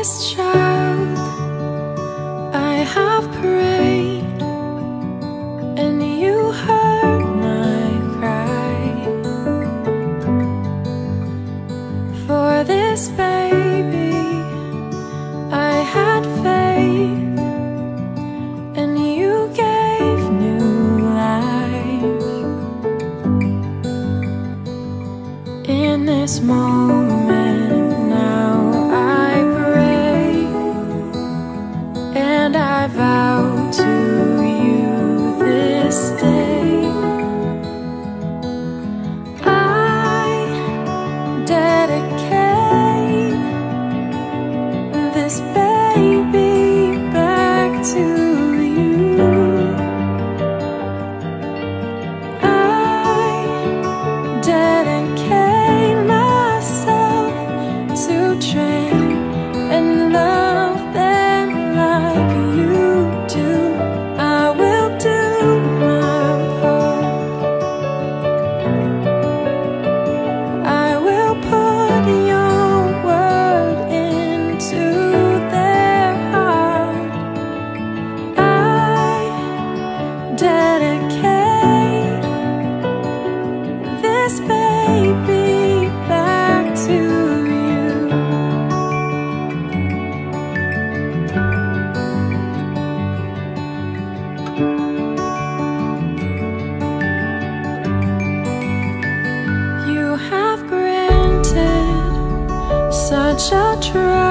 this child. I have prayed and you heard my cry. For this baby I had faith and you gave new life. In this moment to dedicate this baby back to you. You have granted such a trust.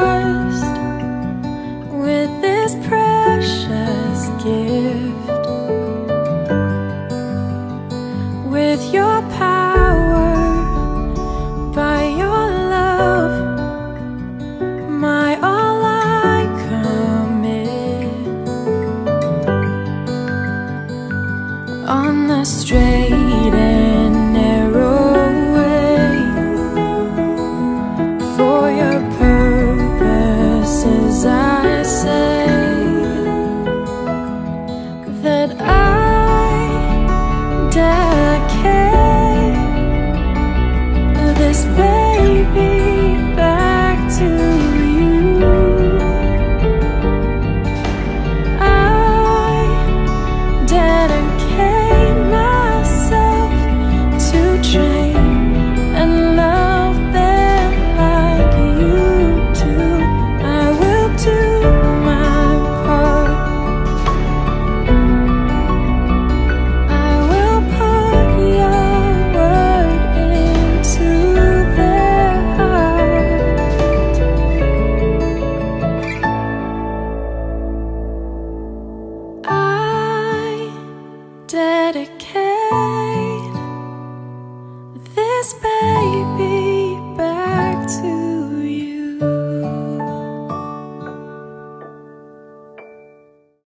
with your power, by your love, my all I commit. On the straight and this baby. dedicate